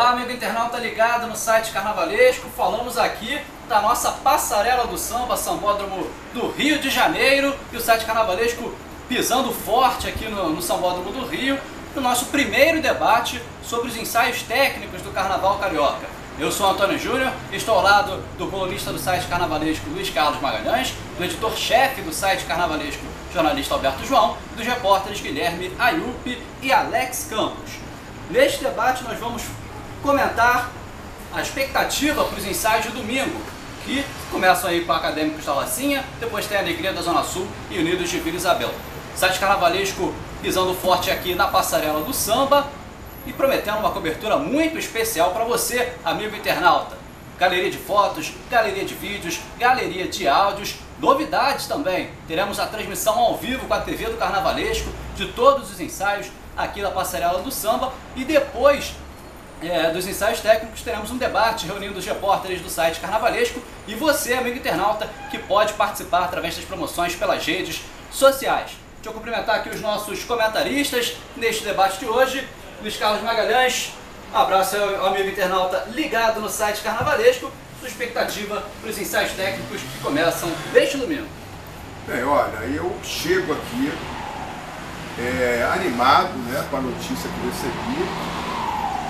Olá, amigo internauta ligado no site Carnavalesco. Falamos aqui da nossa passarela do samba, Sambódromo do Rio de Janeiro. E o site Carnavalesco pisando forte aqui no, no Sambódromo do Rio, no nosso primeiro debate sobre os ensaios técnicos do Carnaval Carioca. Eu sou Antônio Júnior, estou ao lado do colunista do site Carnavalesco Luiz Carlos Magalhães, do editor-chefe do site Carnavalesco, jornalista Alberto João, dos repórteres Guilherme Ayupi e Alex Campos. Neste debate nós vamos comentar a expectativa para os ensaios de domingo, que começam aí com o Acadêmicos da Lacinha, depois tem a Alegria da Zona Sul e Unidos de Vila Isabel. Site Carnavalesco pisando forte aqui na passarela do samba e prometendo uma cobertura muito especial para você, amigo internauta. Galeria de fotos, galeria de vídeos, galeria de áudios, novidades também. Teremos a transmissão ao vivo com a TV do Carnavalesco de todos os ensaios aqui na passarela do samba e depois é, dos ensaios técnicos, teremos um debate reunindo os repórteres do site Carnavalesco e você, amigo internauta, que pode participar através das promoções pelas redes sociais. Deixa eu cumprimentar aqui os nossos comentaristas neste debate de hoje. Luiz Carlos Magalhães, abraço ao amigo internauta ligado no site Carnavalesco. Sua expectativa para os ensaios técnicos que começam deste domingo. Bem, olha, eu chego aqui é, animado né, com a notícia que recebi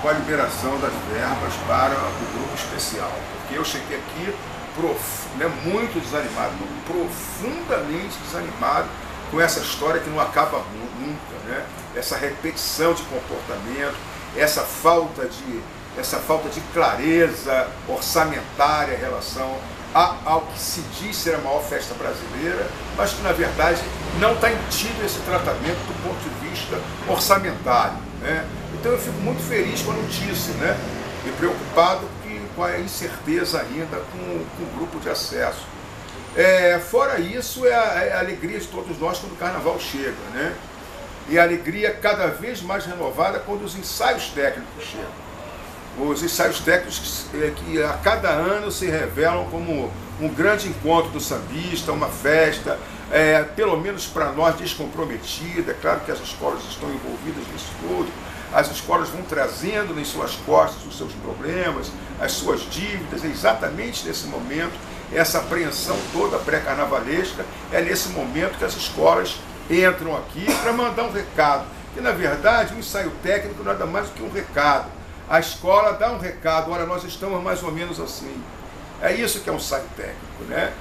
com a liberação das verbas para o grupo especial. Porque eu cheguei aqui prof, né, muito desanimado, profundamente desanimado com essa história que não acaba nunca, né? essa repetição de comportamento, essa falta de, essa falta de clareza orçamentária em relação a, ao que se diz ser a maior festa brasileira, mas que na verdade não está tido esse tratamento do ponto de vista orçamentário. Né? Então eu fico muito feliz com a notícia, né? E preocupado que, com a incerteza ainda com, com o grupo de acesso. É, fora isso, é a, é a, alegria de todos nós quando o carnaval chega, né? E a alegria cada vez mais renovada quando os ensaios técnicos chegam. Os ensaios técnicos que, que a cada ano se revelam como um grande encontro do sambista, uma festa, é, pelo menos para nós descomprometida. É claro que as escolas estão envolvidas nisso tudo, as escolas vão trazendo em suas costas os seus problemas, as suas dívidas, é exatamente nesse momento, essa apreensão toda pré-carnavalesca, é nesse momento que as escolas entram aqui para mandar um recado. Que na verdade o ensaio técnico nada mais do que um recado. A escola dá um recado, olha, nós estamos mais ou menos assim. É isso que é um ensaio técnico, né?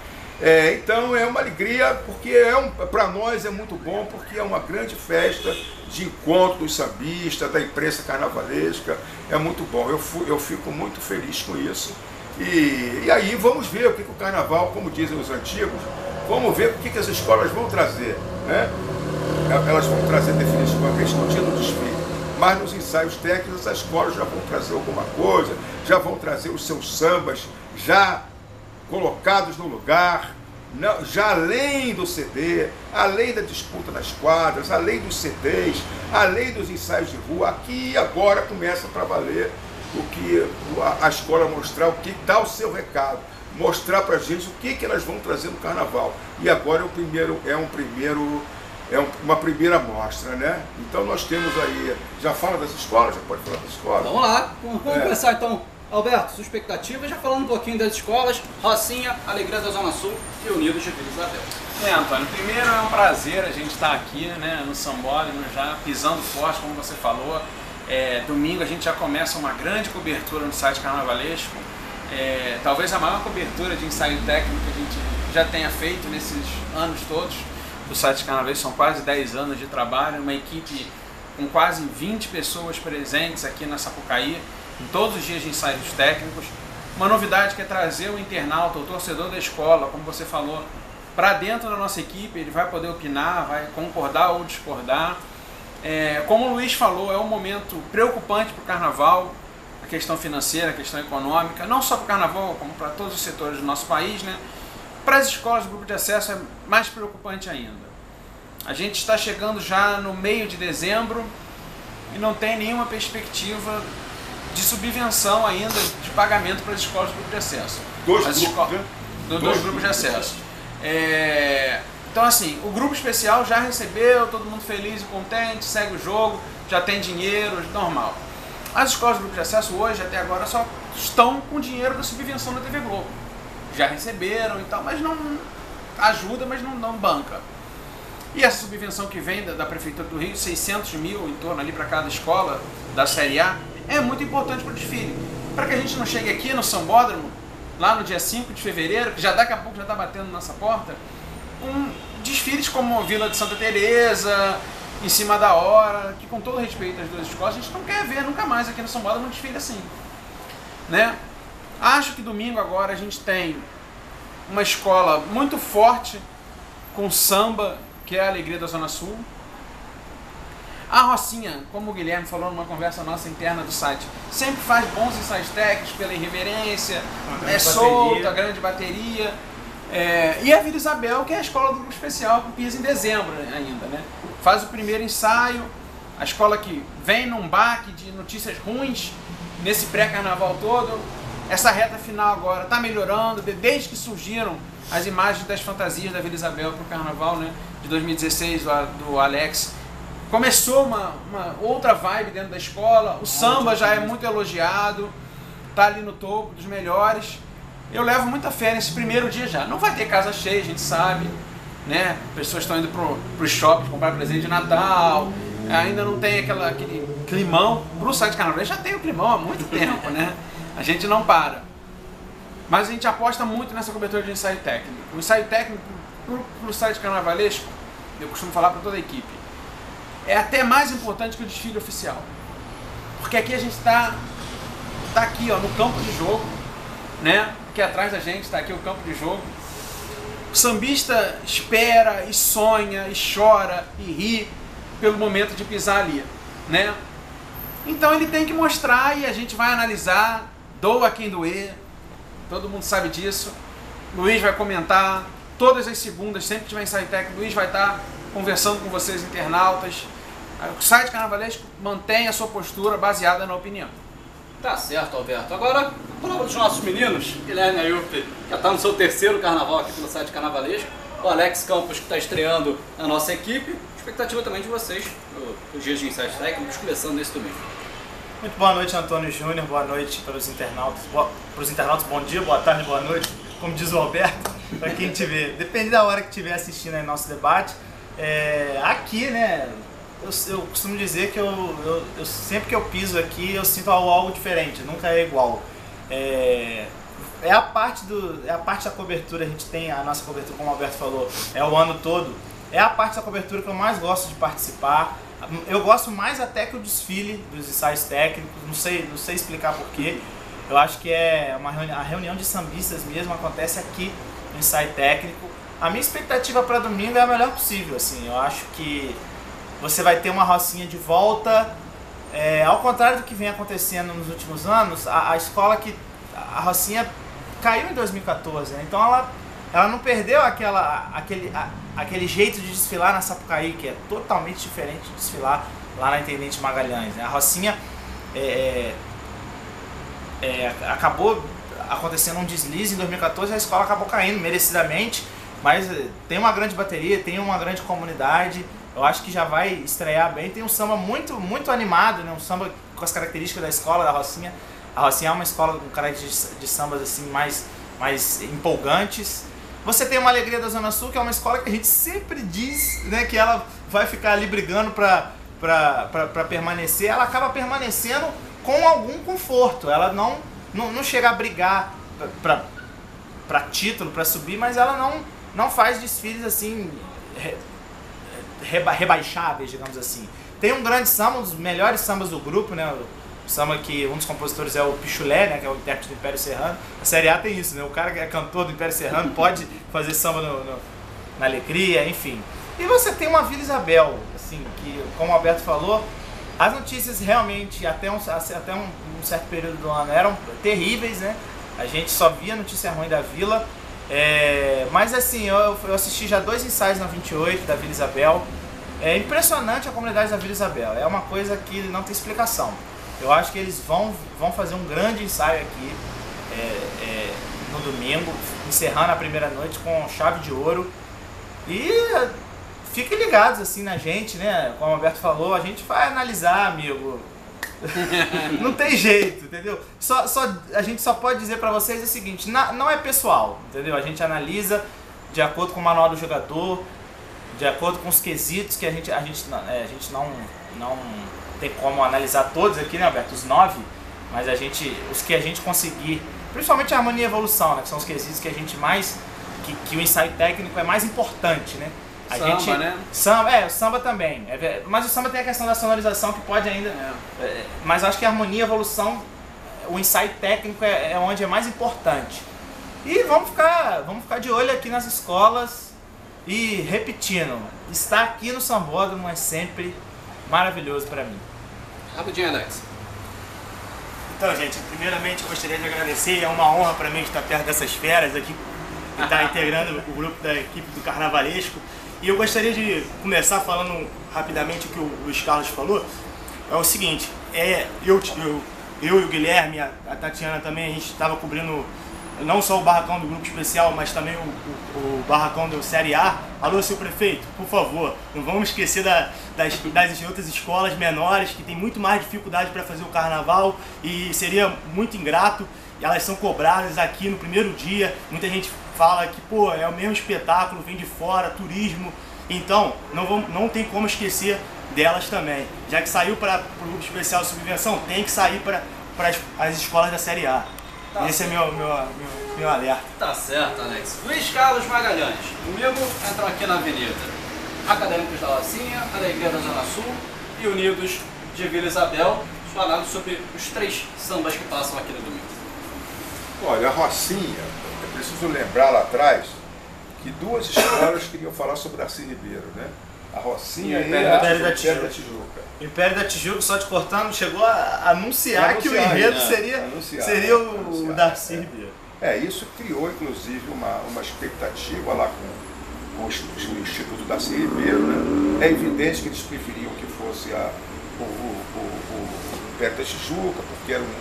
É, então é uma alegria, porque é um, para nós é muito bom, porque é uma grande festa de encontro dos sambistas, da imprensa carnavalesca, é muito bom. Eu, eu fico muito feliz com isso. E, e aí vamos ver o que, que, o carnaval, como dizem os antigos, vamos ver o que, que as escolas vão trazer. Né? Elas vão trazer definitivamente no dia do desfile. Mas nos ensaios técnicos as escolas já vão trazer alguma coisa, já vão trazer os seus sambas já colocados no lugar, já além do CD, além da disputa nas quadras, além dos CDs, além dos ensaios de rua, aqui agora começa para valer o que a, escola mostrar, o que dá o seu recado, mostrar para a gente o que, que elas vão trazer no carnaval. E agora é, o primeiro, é um primeiro é uma primeira amostra, né? Então nós temos aí, já fala das escolas, já pode falar das escolas? Vamos lá, vamos é. começar então Alberto, sua expectativa, já falando um pouquinho das escolas, Rocinha, Alegria da Zona Sul e Unidos de Vila Isabel. É, Antônio, primeiro é um prazer a gente estar aqui né, no Sambódromo, já pisando forte, como você falou. É, domingo a gente já começa uma grande cobertura no site Carnavalesco. É, talvez a maior cobertura de ensaio técnico que a gente já tenha feito nesses anos todos do site Carnavalesco. São quase 10 anos de trabalho, uma equipe com quase 20 pessoas presentes aqui na Sapucaí todos os dias de ensaios técnicos. Uma novidade que é trazer o internauta, o torcedor da escola, como você falou, para dentro da nossa equipe, ele vai poder opinar, vai concordar ou discordar. É, como o Luiz falou, é um momento preocupante para o carnaval, a questão financeira, a questão econômica, não só para o carnaval, como para todos os setores do nosso país. Né? Para as escolas do grupo de acesso é mais preocupante ainda. A gente está chegando já no meio de dezembro e não tem nenhuma perspectiva de subvenção ainda de pagamento para as escolas do grupo de acesso. Dois grupos, né? dois, dois, grupos de acesso. É... Então assim, o grupo especial já recebeu, todo mundo feliz e contente, segue o jogo, já tem dinheiro, normal. As escolas de grupo de acesso hoje, até agora, só estão com dinheiro da subvenção da TV Globo. Já receberam e tal, mas não ajuda, mas não, não banca. E essa subvenção que vem da, da Prefeitura do Rio, 600 mil em torno ali para cada escola da Série A, é muito importante para o desfile. Para que a gente não chegue aqui no Sambódromo, lá no dia 5 de fevereiro, que já daqui a pouco já está batendo na nossa porta, um desfiles como Vila de Santa Teresa, em cima da hora, que com todo respeito às duas escolas, a gente não quer ver nunca mais aqui no São Paulo um desfile assim. Né? Acho que domingo agora a gente tem uma escola muito forte com samba, que é a alegria da Zona Sul. A Rocinha, como o Guilherme falou numa conversa nossa interna do site, sempre faz bons ensaios técnicos pela irreverência, é solta, grande bateria. É, e a Vila Isabel, que é a escola do grupo especial, que pisa em dezembro ainda, né? Faz o primeiro ensaio, a escola que vem num baque de notícias ruins nesse pré-carnaval todo. Essa reta final agora está melhorando, desde que surgiram as imagens das fantasias da Vila Isabel para o carnaval né, de 2016, do Alex. Começou uma, uma outra vibe dentro da escola, o samba já é muito elogiado, está ali no topo dos melhores eu levo muita fé nesse primeiro dia já. Não vai ter casa cheia, a gente sabe, né? Pessoas estão indo pro, pro shopping comprar presente de Natal, ainda não tem aquela, aquele climão. Pro site Carnaval já tem o climão há muito tempo, né? A gente não para. Mas a gente aposta muito nessa cobertura de ensaio técnico. O ensaio técnico para o site carnavalesco, eu costumo falar para toda a equipe, é até mais importante que o desfile oficial. Porque aqui a gente está tá aqui ó, no campo de jogo, né? Aqui atrás da gente está aqui o campo de jogo. O sambista espera e sonha e chora e ri pelo momento de pisar ali, né? Então ele tem que mostrar e a gente vai analisar, doa quem doer, todo mundo sabe disso. Luiz vai comentar todas as segundas, sempre que tiver ensaio técnico, Luiz vai estar conversando com vocês internautas. O site carnavalesco mantém a sua postura baseada na opinião. Tá certo, Alberto. Agora, prova dos nossos meninos, Guilherme Ayup, já está no seu terceiro carnaval aqui pelo site Carnavalesco. O Alex Campos, que está estreando a nossa equipe. Expectativa também de vocês, os dias de ensaios técnicos, começando nesse domingo. Muito boa noite, Antônio Júnior. Boa noite para os internautas. para os internautas, bom dia, boa tarde, boa noite. Como diz o Alberto, para quem tiver, depende da hora que estiver assistindo aí nosso debate. É, aqui, né, eu, eu costumo dizer que eu, eu, eu, sempre que eu piso aqui eu sinto algo diferente, nunca é igual. É, é a parte do é a parte da cobertura a gente tem a nossa cobertura como o Alberto falou é o ano todo. É a parte da cobertura que eu mais gosto de participar. Eu gosto mais até que o desfile dos ensaios técnicos não sei não sei explicar porquê eu acho que é uma reunião, a reunião de sambistas mesmo acontece aqui no ensaio técnico. A minha expectativa para domingo é a melhor possível assim. Eu acho que você vai ter uma rocinha de volta. É, ao contrário do que vem acontecendo nos últimos anos, a, a escola que. A Rocinha caiu em 2014, né? então ela, ela não perdeu aquela, aquele, a, aquele jeito de desfilar na Sapucaí, que é totalmente diferente de desfilar lá na Intendente Magalhães. Né? A Rocinha é, é, é acabou acontecendo um deslize em 2014 a escola acabou caindo merecidamente, mas é, tem uma grande bateria, tem uma grande comunidade. Eu acho que já vai estrear bem. Tem um samba muito, muito animado, né? Um samba com as características da escola da Rocinha. A Rocinha é uma escola com características de sambas assim mais, mais empolgantes. Você tem uma Alegria da Zona Sul, que é uma escola que a gente sempre diz né, que ela vai ficar ali brigando para permanecer. Ela acaba permanecendo com algum conforto. Ela não, não, não chega a brigar para título, para subir, mas ela não, não faz desfiles assim reba rebaixáveis, digamos assim. Tem um grande samba, um dos melhores sambas do grupo, né? O samba que um dos compositores é o Pichulé, né? Que é o intérprete do Império Serrano. A Série A tem isso, né? O cara que é cantor do Império Serrano pode fazer samba no, no, na alegria, enfim. E você tem uma Vila Isabel, assim, que, como o Alberto falou, as notícias realmente, até um, até um, um certo período do ano, eram terríveis, né? A gente só via notícia ruim da Vila. É, mas assim, eu, eu, assisti já dois ensaios na 28 da Vila Isabel. É impressionante a comunidade da Vila Isabel. É uma coisa que não tem explicação. Eu acho que eles vão, vão fazer um grande ensaio aqui é, é, no domingo, encerrando a primeira noite com chave de ouro. E fiquem ligados assim na gente, né? Como o Alberto falou, a gente vai analisar, amigo, não tem jeito, entendeu? Só, só, a gente só pode dizer pra vocês o seguinte, na, não é pessoal, entendeu? A gente analisa de acordo com o manual do jogador, de acordo com os quesitos que a gente, a gente, é, a gente não, não tem como analisar todos aqui, né, Alberto? Os nove, mas a gente, os que a gente conseguir, principalmente a harmonia e evolução, né? Que são os quesitos que a gente mais, que, que o ensaio técnico é mais importante, né? A Samba, gente, né? Samba, é, o samba também. É mas o samba tem a questão da sonorização que pode ainda. é, mas eu acho que a harmonia e a evolução, o ensaio técnico é, é onde é mais importante. E vamos ficar, vamos ficar de olho aqui nas escolas e repetindo, estar aqui no Sambódromo é sempre maravilhoso para mim. Rapidinho, Alex. Então, gente, primeiramente eu gostaria de agradecer, é uma honra para mim estar perto dessas feras aqui, e estar integrando o grupo da equipe do Carnavalesco. E eu gostaria de começar falando rapidamente o que o Luiz Carlos falou. É o seguinte, é, eu, eu, eu e o Guilherme, a, a Tatiana também, a gente estava cobrindo não só o barracão do grupo especial, mas também o, o, o barracão do Série A. Alô, seu prefeito, por favor, não vamos esquecer da- das, das outras escolas menores que têm muito mais dificuldade para fazer o carnaval e seria muito ingrato. Elas são cobradas aqui no primeiro dia. Muita gente fala que, pô, é o mesmo espetáculo, vem de fora, turismo. Então, não, vamos, não tem como esquecer delas também. Já que saiu para o grupo especial Subvenção, tem que sair para as, as escolas da Série A. Tá Esse é meu, meu, meu, meu alerta. Tá certo, Alex. Luiz Carlos Magalhães. Comigo entram aqui na Avenida Acadêmicos da Lacinha, Alegria da Zona Sul e Unidos de Vila Isabel, falando sobre os três sambas que passam aqui no domingo. Olha, a Rocinha, é preciso lembrar lá atrás que duas escolas queriam falar sobre Darcy Ribeiro, né? A Rocinha E o e, Império a da Império Tijuca. da Tijuca. Império da Tijuca, só te cortando, chegou a anunciar, que o Anunciar, enredo né? seria, Anunciar, seria o anunciar, Darcy é. Ribeiro. É, isso criou inclusive uma, uma expectativa lá com, com o Insti- o Instituto Darcy Ribeiro, né? É evidente que eles preferiam que fosse a, o, o, o, o Império da Tijuca, porque era, um,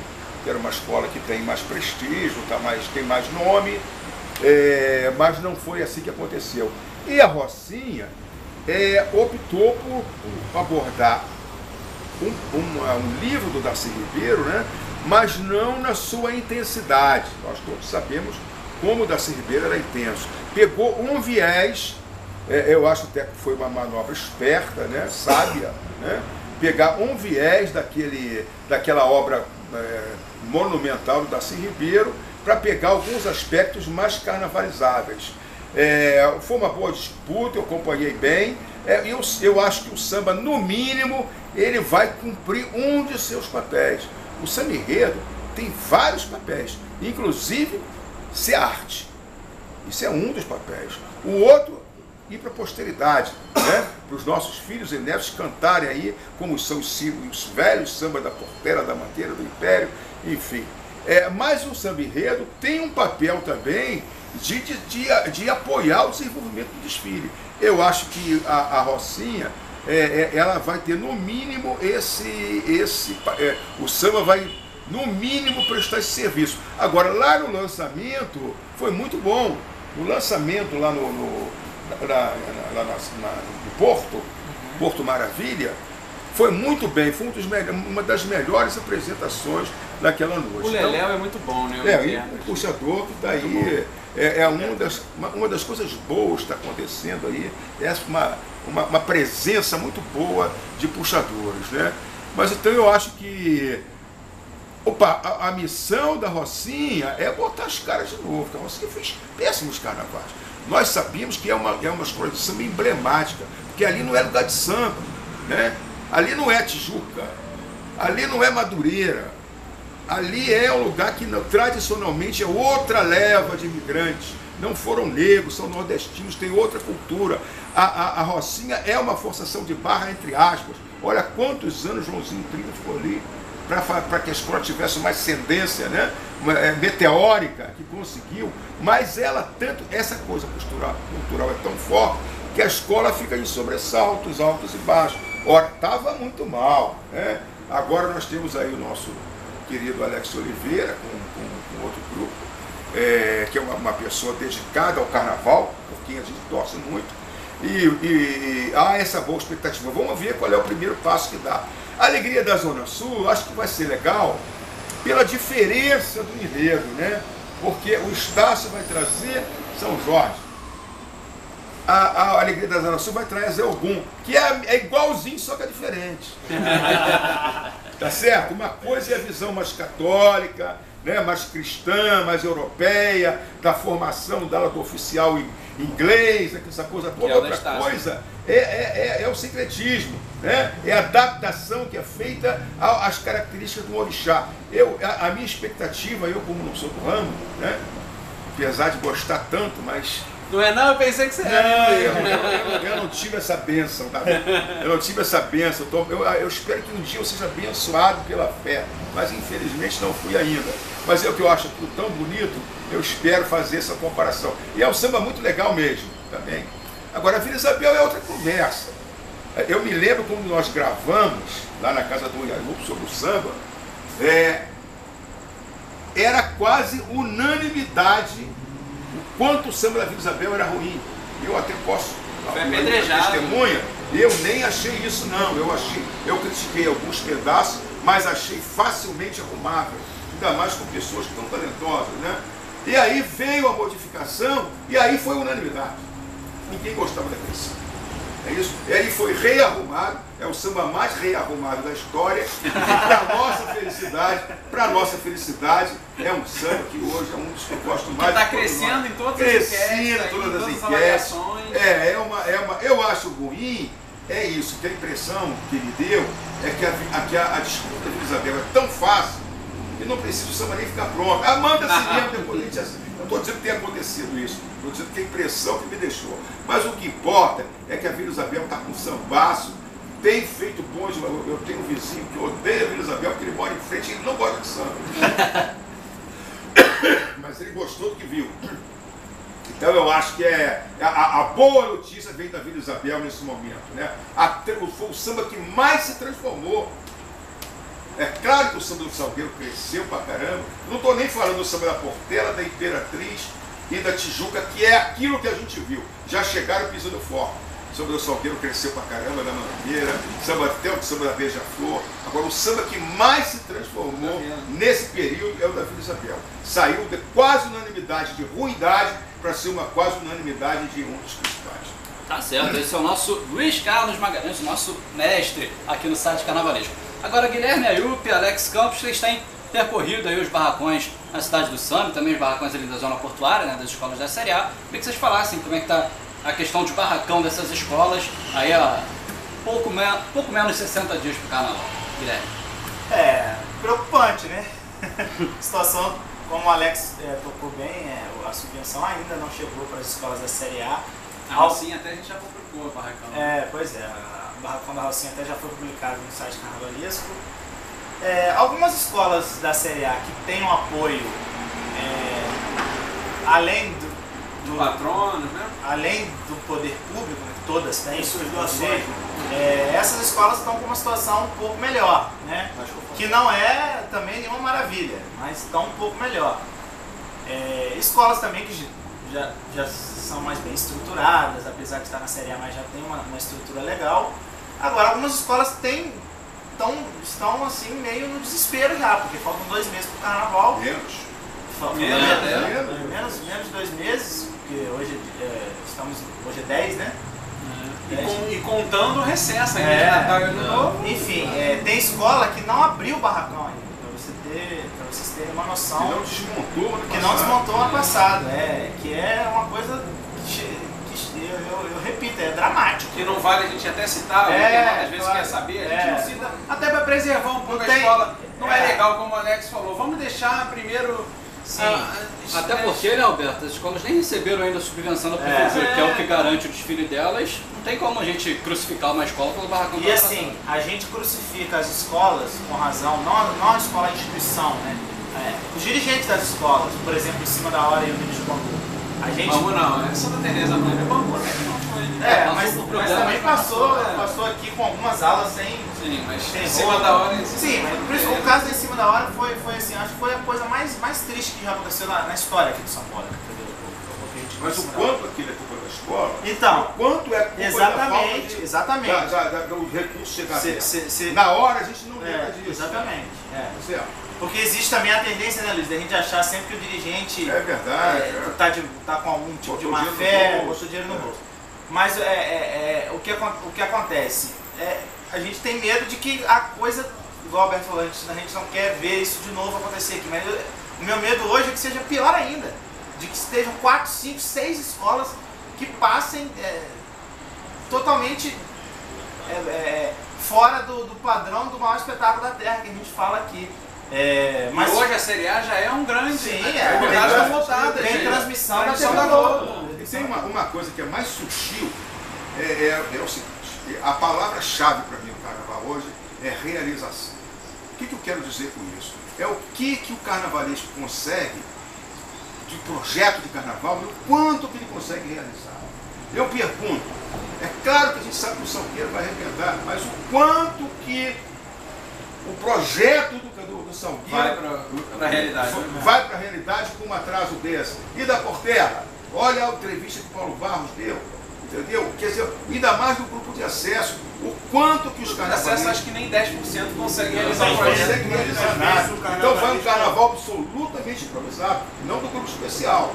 era uma escola que tem mais prestígio, tá mais, tem mais nome, é, mas não foi assim que aconteceu. E a Rocinha é, optou por, abordar um, um, um livro do Darcy Ribeiro, né? mas não na sua intensidade. Nós todos sabemos como o Darcy Ribeiro era intenso. Pegou um viés, é, eu acho até que foi uma manobra esperta, né? sábia, né? pegar um viés daquele, daquela obra é, monumental do Darcy Ribeiro para pegar alguns aspectos mais carnavalizáveis. É, foi uma boa disputa, eu acompanhei bem. É, eu, eu acho que o samba, no mínimo, ele vai cumprir um de seus papéis. O samba enredo tem vários papéis, inclusive ser arte. Isso é um dos papéis. O outro, ir para a posteridade, né? para os nossos filhos e netos cantarem aí, como são os, os velhos samba da Portela, da Manteira, do Império, enfim. É, mas o samba enredo tem um papel também de, de, de, de apoiar o desenvolvimento do desfile. Eu acho que a, a Rocinha, é, é, ela vai ter no mínimo esse, esse é, o samba vai no mínimo prestar esse serviço. Agora, lá no lançamento, foi muito bom. O lançamento lá no, no, na- na- na- no Porto, Porto Maravilha, foi muito bem, foi um dos uma das melhores apresentações daquela noite. O Então, Leléu é muito bom, né? é, e Guilherme? o puxador que está aí, é, é uma, das, uma, uma das coisas boas que está acontecendo aí, é uma, uma, uma presença muito boa de puxadores, né? Mas então eu acho que opa, a, a missão da Rocinha é botar as caras de novo, porque a Rocinha fez péssimos carnavais. Nós sabíamos que é uma, é uma escola de samba emblemática, porque ali não é lugar de samba, né? Ali não é Tijuca, ali não é Madureira, ali é um lugar que tradicionalmente é outra leva de imigrantes. Não foram negros, são nordestinos, tem outra cultura. A, a, a Rocinha é uma forçação de barra, entre aspas. Olha quantos anos Joãozinho 30 ficou ali para que a escola tivesse uma ascendência né, uma, é, meteórica, que conseguiu. Mas ela, tanto, essa coisa cultural, cultural é tão forte que a escola fica em sobressaltos, altos e baixos. Ora, estava muito mal. Né? Agora nós temos aí o nosso querido Alex Oliveira, com, com- com outro grupo, é, que é uma, uma pessoa dedicada ao carnaval, por quem a gente torce muito, e, e há essa boa expectativa. Vamos ver qual é o primeiro passo que dá. A alegria da Zona Sul, acho que vai ser legal pela diferença do enredo, né? Porque o Estácio vai trazer São Jorge. A, a Alegria da Zona Sul vai trazer algum, que é, é igualzinho, só que é diferente. tá certo? Uma coisa é a visão mais católica, né, mais cristã, mais europeia, da formação dela do oficial inglês, essa coisa toda. é Outra coisa é, é, é, é o secretismo, né? é a adaptação que é feita às características do orixá. Eu, a, a minha expectativa, eu como não sou do ramo, né? apesar de gostar tanto, mas Não é não? Eu pensei que você não, era. eu, eu- eu- não tive essa bênção, tá? Eu não tive essa bênção. Eu, tô- eu- espero que um dia eu seja abençoado pela fé, mas infelizmente não fui ainda. Mas é o que eu acho tão bonito, eu espero fazer essa comparação. E é um samba muito legal mesmo, também. Agora, a Vila Isabel é outra conversa. Eu me lembro quando nós gravamos lá na casa do Ianupo sobre o samba, é, era quase unanimidade o quanto o samba da Vila Isabel era ruim. Eu até posso Foi dar apedrejado. testemunha, eu nem achei isso não. Eu achei, eu critiquei alguns pedaços, mas achei facilmente arrumável. Ainda mais com pessoas tão talentosas, né? E aí veio a modificação e aí foi unanimidade. Ninguém gostava daquele samba. É isso? E aí foi rearrumado, é o samba mais rearrumado da história. E para nossa felicidade, para nossa felicidade, é um samba que hoje é um dos que eu gosto mais. tá todos crescendo em todas as Crescendo enquetes, em todas as as enquetes. É, é uma, é uma, eu acho ruim, é isso, que a impressão que me deu é que a, a, que a, a disputa de Isabel é tão fácil que não precisa o samba nem ficar pronto. Ah, manda-se mesmo depois a gente assim. Estou dizendo que tenha acontecido isso, estou dizendo que é a impressão que me deixou. Mas o que importa é que a Vila Isabel está com sambaço, tem feito bons. Eu, eu tenho um vizinho que odeia a Vila Isabel, porque ele mora em frente e ele não gosta de samba. Mas ele gostou do que viu. Então eu acho que é a, a boa notícia vem da Vila Isabel nesse momento, né? A, foi o samba que mais se transformou. É claro que o samba do Salgueiro cresceu pra caramba. Não estou nem falando do samba da Portela, da Imperatriz e da Tijuca, que é aquilo que a gente viu. Já chegaram pisando forte. O samba do Salgueiro cresceu pra caramba, da Mangueira, samba até o samba da Beija-Flor. Agora, o samba que mais se transformou nesse período é o da Vila Isabel. Saiu de quase unanimidade de ruindade para ser uma quase unanimidade de um dos principais. Tá certo, esse é o nosso Luiz Carlos Magalhães, nosso mestre aqui no site Carnavalesco. Agora, Guilherme Ayup, Alex Campos, vocês têm percorrido aí os barracões na cidade do Samba, também os barracões ali da zona portuária, né, das escolas da Série A. Queria que vocês falassem como é que tá a questão de barracão dessas escolas aí há pouco, me pouco menos de 60 dias pro carnaval. Guilherme. É, preocupante, né? Situação, como o Alex é, tocou bem, é, a subvenção ainda não chegou para as escolas da Série A. A Al- Rocinha até a gente já publicou o barracão. É, pois é, a Barracão da Rocinha até já foi publicado no site carnavalesco. É, algumas escolas da Série A que têm um apoio é, além do, Do do- patronos, né? além do poder público, né, todas têm suas doações. é, essas escolas estão com uma situação um pouco melhor, né? Que não é também nenhuma maravilha, mas estão um pouco melhor. É, escolas também que já, já são mais bem estruturadas, apesar de estar na Série A, mas já tem uma, uma estrutura legal. Agora, algumas escolas têm, tão, estão assim meio no desespero já, porque faltam dois meses para o carnaval. Menos. Fa- Menos, menos, é. menos, menos, menos de dois meses, porque hoje é, estamos, hoje é 10, né? E, com- e contando o recesso ainda É. Natal e Novo. Enfim, é, tem escola que não abriu o barracão ainda, para você ter, pra vocês terem uma Que noção. não desmontou Que não passado. desmontou ano passado, é, que é uma coisa que, che- que che- eu, eu, repito, é dramático. Que não vale a gente até citar, É, porque às vezes claro. quer saber, a gente É. não cita, até para preservar um pouco Não a tem- escola. Não é. é. legal, como o Alex falou. Vamos deixar primeiro. Sim. ah, Até porque, né, Alberto, as escolas nem receberam ainda a subvenção da prefeitura, É. que é o que garante o desfile delas. Não tem como a gente crucificar uma escola pelo barracão E do assim, a gente crucifica as escolas com razão, não, não a escola, a instituição, né? É, os dirigentes das escolas, por exemplo, em cima da hora e o de bambu. A gente. Bambu não, é Santa Teresa não é bambu, né? É, Passou mas, mas também mas passou, passou, é. passou aqui com algumas aulas sem, Sim, mas sem em cima roupa. da hora existe Sim, mas por isso, uma o caso de em cima da hora foi, foi assim, acho que foi a coisa mais, mais triste que já aconteceu na, na história aqui de São Paulo, entendeu? Mas o quanto aquilo é culpa da escola, Então, o quanto é culpa exatamente, da de, exatamente. da, da, da, do recurso chegar Se- perto. se- se- Na hora a gente não É, lembra disso. exatamente. É. Certo? Porque existe também a tendência, né, Luiz, da gente achar sempre que o dirigente É verdade. é, é. tá, de- tá com algum tipo de Botou má dinheiro no fé, botou dinheiro no É. bolso. Mas é, é, é, o, que, o que acontece? É, a gente tem medo de que a coisa, igual o Alberto falou, a gente, a gente não quer ver isso de novo acontecer aqui. Mas eu- o meu medo hoje é que seja pior ainda. De que estejam quatro, cinco, seis escolas que passem totalmente fora do, do padrão do maior espetáculo da Terra que a gente fala aqui. É, Mas mas hoje a Série A já é um grande. Sim, né? é. Unidades Tem transmissão da Transmissão TV da Globo. Globo. E tem uma, uma coisa que é mais sutil, é, é, é o seguinte, a palavra-chave para mim no carnaval hoje é realização. O que, que eu quero dizer com isso? É o que, que o carnavalesco consegue de projeto de carnaval e o quanto que ele consegue realizar. Eu pergunto, é claro que a gente sabe que o Salgueiro vai arrebentar, mas o quanto que o projeto do, Salgueiro Vai pra- pra realidade, né? vai para a realidade com um atraso desse. E da Portela, olha a entrevista que o Paulo Barros deu, entendeu? Quer dizer, ainda mais do grupo de acesso, o quanto que os Acesso acho carnavalistas que nem 10% consegue não realizar o projeto. conseguem realizar nada. Então vai um carnaval absolutamente improvisado, não do grupo especial,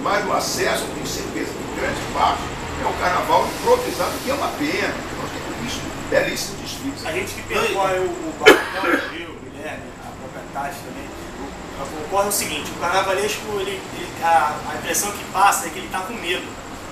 mas o acesso, eu tenho certeza que grande parte é um carnaval improvisado, que é uma pena, nós temos visto belíssimos desfiles. A gente que percorre o, o balcão, eu, o Guilherme, a própria Tati também, o- ocorre o seguinte, o carnavalesco, ele, ele- a, a impressão que passa é que ele está com medo.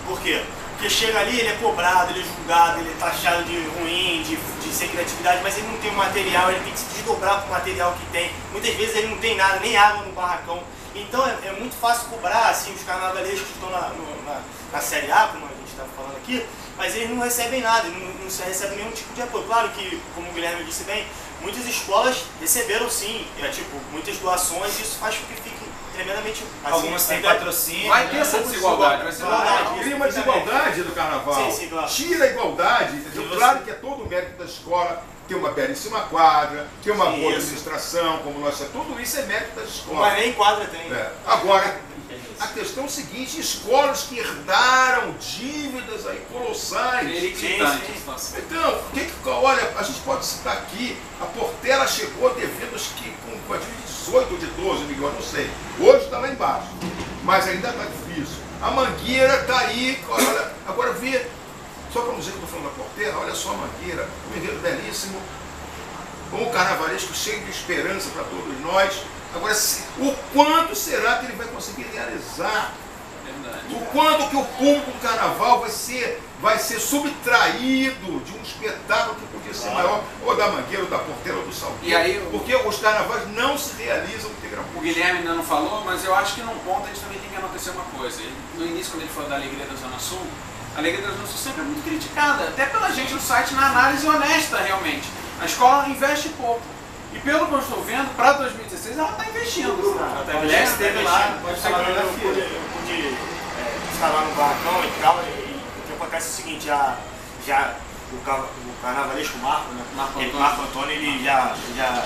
Por quê? Porque chega ali, ele é cobrado, ele é julgado, ele é taxado de ruim, de, de sem criatividade, mas ele não tem o material, ele tem que se desdobrar com o material que tem. Muitas vezes ele não tem nada, nem água no barracão. Então é, é muito fácil cobrar assim, os carnavalescos que estão na, no- na, na Série A, como a gente estava falando aqui, mas eles não recebem nada, não, não recebem nenhum tipo de apoio. Claro que, como o Guilherme disse bem, muitas escolas receberam sim, é, tipo, muitas doações e isso faz com que fique tremendamente. assim, Algumas têm patrocínio. Vai ter né? essa desigualdade, vai ser Desigualdade. Cria uma desigualdade do carnaval. Sim, sim, claro. Tira a igualdade, entendeu? Você- Claro que é todo o mérito da escola, ter uma belíssima quadra, ter uma Sim, boa isso. administração, como nós tudo isso é mérito das Mas escolas. nem quadra tem. É. Agora, a questão é o seguinte, escolas que herdaram dívidas aí colossais. Então, o que que, olha, a gente pode citar aqui, a Portela chegou devendo acho que com a dívida de 18 ou de 12 milhões, não sei. Hoje está lá embaixo, mas ainda está difícil. A Mangueira está aí, olha, agora vê, só para não dizer que eu estou falando da Portela, olha só a Mangueira, um enredo belíssimo, um carnavalesco cheio de esperança para todos nós. Agora, se- o quanto será que ele vai conseguir realizar? Verdade. O quanto que o público do carnaval vai ser, vai ser subtraído de um espetáculo que podia ser maior, ou da Mangueira, ou da Porteira, ou do Salgueiro. E aí Porque os carnavais não se realizam integralmente. O Guilherme ainda não falou, mas eu acho que num ponto a gente também tem que anotar uma coisa. Ele- No início, quando ele falou da Alegria da Zona Sul, a Alegria da Zona Sul sempre é muito criticada, até pela gente no site, na análise honesta realmente. A escola investe pouco. E pelo que eu estou vendo, para 2016 ela está investindo. Ela tá Alex investindo, esteve tá lá, pode falar eu pude, eu pude é, estar lá no barracão e tal, e, o que acontece é o seguinte, já, já o, o carnavalesco Marco, né? Marco ele, Antônio. Marco Antônio, ele já, já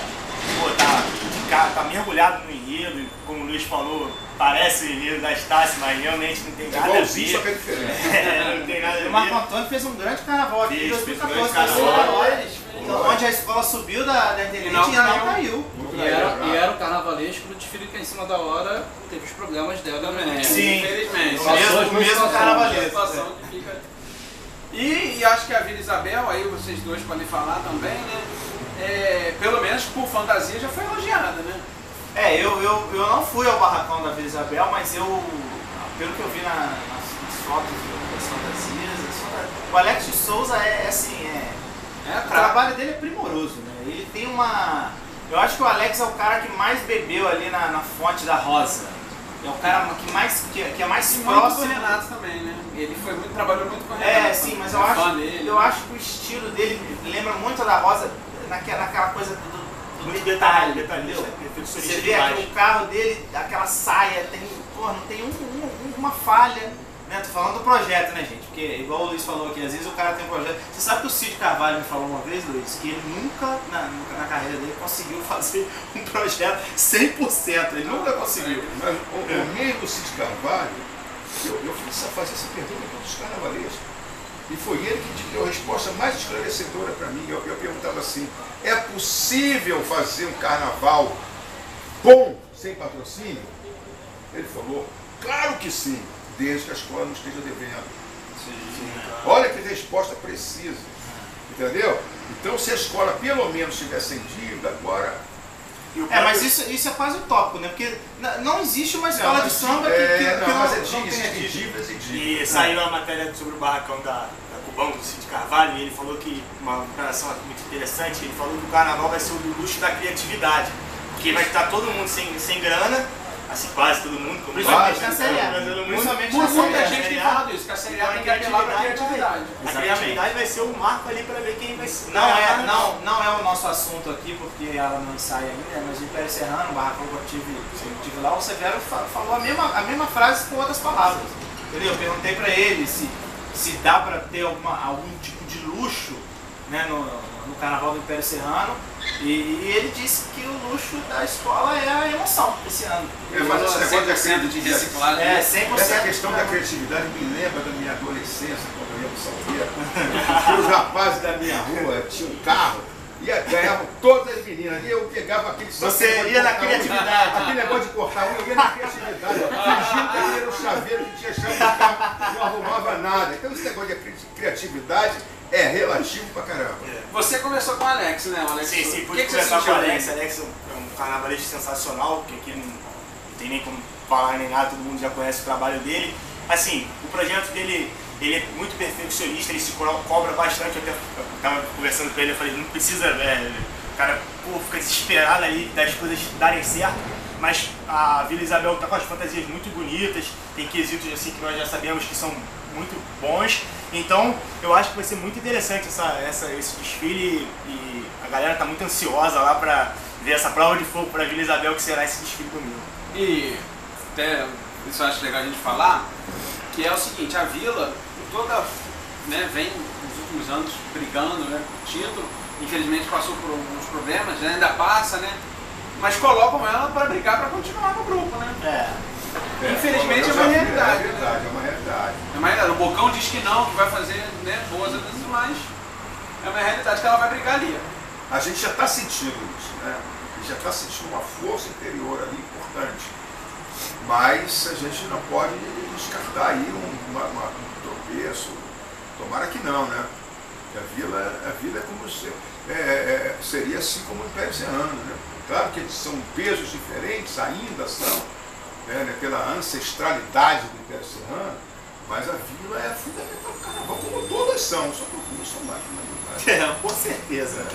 pô, tá, cara, tá mergulhado no enredo, e como o Luiz falou, parece o enredo da Estácio, mas realmente não tem É nada a igualzinho, só que ver. é diferente. É, não tem nada a ver. o Marco Antônio fez um grande carnaval aqui em Fez, fez um 2014. Certo? Onde a escola subiu da, da internet E não e ela caiu. não caiu. E era, e era o carnavalesco do desfile que em cima da hora teve os problemas dela também. Sim. Infelizmente. Mesmo- mesmo carnavalesco, que fica- E, e acho que a Vila Isabel, aí vocês dois podem falar também, né? É, pelo menos por fantasia já foi elogiada, né? É, eu, eu, eu não fui ao barracão da Vila Isabel, mas eu, pelo que eu vi na, nas, nas fotos das fantasias, as fanta- o Alex de Souza é, é assim, é, É, o trabalho dele é primoroso, né? Ele tem uma. Eu acho que o Alex é o cara que mais bebeu ali na, na fonte da Rosa. É o cara que mais que, que é mais E muito do próximo. Renato também, né? Ele foi muito, trabalhou muito com o Renato. É, sim, mas eu É acho, dele. eu acho que o estilo dele lembra muito a da Rosa naquela, naquela coisa do, do Muito detalhe, detalhe, entendeu? perfeccionista Você vê o carro dele, aquela saia, tem, porra, não tem um- um- uma falha. Né? Tô falando do projeto, né, gente? Porque, igual o Luiz falou aqui, às vezes o cara tem um projeto. Você sabe que o Cid Carvalho me falou uma vez, Luiz, que ele nunca, na, nunca na carreira dele, conseguiu fazer um projeto 100%. Ele nunca conseguiu. Mas o, o mesmo Cid Carvalho Eu, eu fiz essa, fazer essa pergunta para os carnavalescos. E foi ele que deu a resposta mais esclarecedora para mim. Eu, eu perguntava assim: é possível fazer um carnaval bom sem patrocínio? Ele falou: claro que sim, desde que a escola não esteja devendo. Olha que resposta precisa. Entendeu? Então, se a escola pelo menos tivesse em dívida, agora. É, mas isso, isso é quase utópico, né? Porque não existe uma escola de mas- samba que, é, que, que não, não, mas é não dívidas e dívidas. E saiu a matéria sobre o barracão da, da Cubão, do Cid Carvalho, e ele falou que, uma declaração muito interessante, ele falou que o carnaval vai ser o do luxo da criatividade. Porque vai estar todo mundo sem, sem grana, assim, quase todo mundo, como Principalmente na Série A. Principalmente na muita A. gente tem falado isso, que a Série A tem que apelar pra criatividade. A criatividade vai ser o marco ali para ver quem vai ser. Não é, não, não é o nosso assunto aqui, porque ela não ensaia ainda, mas o Império Serrano, o barracão que eu tive, tive lá, o Severo fa- falou a mesma, a mesma frase com outras palavras. Entendeu? Eu perguntei pra ele se, se dá pra ter alguma, algum tipo de luxo né, no, no carnaval do Império Serrano, e, e ele disse que o luxo da escola é a emoção esse ano. É, mas esse negócio de 100% de reciclagem. É, 100%. Essa questão da criatividade me lembra da minha adolescência, quando eu ia no Salgueiro. que os rapazes da minha rua tinham um carro e ganhavam todas as meninas. E eu pegava aquele Você de ia na criatividade. Aquele negócio de cortar unha, eu ia na criatividade. Fingindo que aquele era o chaveiro que tinha chave do carro, não arrumava nada. Então esse negócio de cri- criatividade é relativo pra caramba. Você conversou com o Alex, né, o Alex? Sim, sim, pude que, conversar com o? Alex. Alex é um- é carnavalista sensacional, que aqui não, não tem nem como falar nem nada, todo mundo já conhece o trabalho dele. Assim, o projeto dele, ele é muito perfeccionista, ele se co- cobra bastante, eu até estava conversando com ele, eu falei, não precisa, é, o cara pô, fica desesperado ali das coisas darem certo, mas a Vila Isabel tá com as fantasias muito bonitas, tem quesitos assim que nós já sabemos que são muito bons, então eu acho que vai ser muito interessante essa, essa, esse desfile e a galera tá muito ansiosa lá pra ver essa prova de fogo pra Vila Isabel que será esse desfile domingo. E até isso eu acho legal a gente falar, que é o seguinte, a Vila toda né, vem nos últimos anos brigando né, por título, infelizmente passou por alguns problemas, né, ainda passa, né? Mas colocam ela para brigar para continuar no grupo, né? É. Infelizmente, é uma realidade, É verdade, é uma realidade. É uma realidade. O Bocão diz que não, que vai fazer né, boas andas, mas é uma realidade que ela vai brigar ali. A gente já está sentindo isso, né? A gente já está sentindo uma força interior ali importante. Mas a gente não pode descartar aí um, uma- uma- um tropeço. Tomara que não, né? Que a vila, a vila é como se, é, é, seria assim como o Império Serrano, né? Claro que eles são pesos diferentes, ainda são, né, né, pela ancestralidade do Império Serrano, mas a vila é fundamental para o carnaval, como todas são, só que algumas são mais fundamentais. É, com certeza.